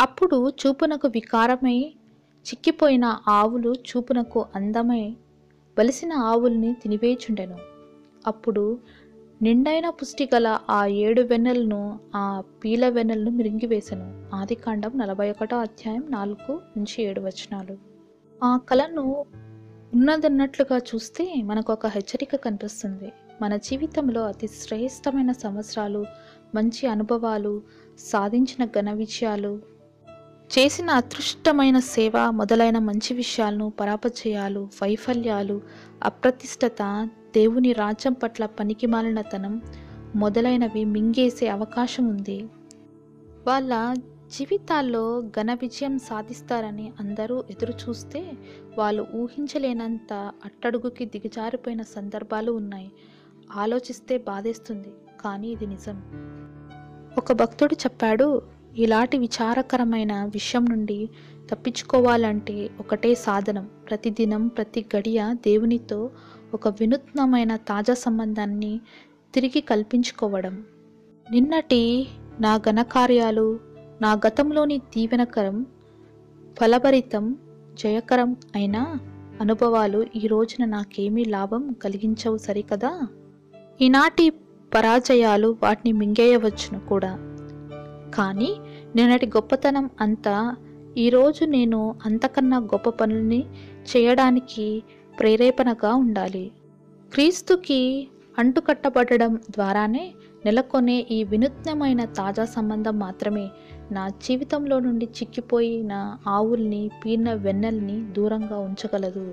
అప్పుడు చూపునకు వికారమై చిక్కిపోయిన ఆవులు చూపునకు అందమై బలిసిన ఆవుల్ని తినివేచుండెను అప్పుడు నిండైన పుష్టి గల ఆ ఏడు వెన్నెలను ఆ పీల వెన్నెలను మిరింగివేశను ఆదికాండం నలభై ఒకటో అధ్యాయం నాలుగు నుంచి ఏడు వచనాలు. ఆ కళను ఉన్నదన్నట్లుగా చూస్తే మనకు ఒక హెచ్చరిక కనిపిస్తుంది. మన జీవితంలో అతి శ్రేష్టమైన సంవత్సరాలు మంచి అనుభవాలు సాధించిన ఘన విజయాలు చేసిన అదృష్టమైన సేవ మొదలైన మంచి విషయాలను పరాపజయాలు వైఫల్యాలు అప్రతిష్టత దేవుని రాజ్యం పట్ల పనికిమాలినతనం మొదలైనవి మింగేసే అవకాశం ఉంది. వాళ్ళ జీవితాల్లో ఘన విజయం సాధిస్తారని అందరూ ఎదురు చూస్తే వాళ్ళు ఊహించలేనంత అట్టడుగుకి దిగజారిపోయిన సందర్భాలు ఉన్నాయి. ఆలోచిస్తే బాధేస్తుంది కానీ ఇది నిజం. ఒక భక్తుడు చెప్పాడు ఇలాంటి విచారకరమైన విషయం నుండి తప్పించుకోవాలంటే ఒకటే సాధనం. ప్రతిదినం ప్రతి గడియ దేవునితో ఒక వినూత్నమైన తాజా సంబంధాన్ని తిరిగి కల్పించుకోవడం. నిన్నటి నా ఘనకార్యాలు నా గతంలోని దీవెనకరం ఫలభరితం జయకరం అయిన అనుభవాలు ఈ రోజున నాకేమీ లాభం కలిగించవు సరికదా? ఈనాటి పరాజయాలు వాటిని మింగేయవచ్చును కూడా. కానీ నిన్నటి గొప్పతనం అంతా ఈరోజు నేను అంతకన్నా గొప్ప పనుల్ని చేయడానికి ప్రేరేపణగా ఉండాలి. క్రీస్తుకి అంటుకట్టబడడం ద్వారానే నెలకొనే ఈ వినూత్నమైన తాజా సంబంధం మాత్రమే నా జీవితంలో నుండి చిక్కిపోయిన ఆవుల్ని పీన వెన్నెల్ని దూరంగా ఉంచగలదు.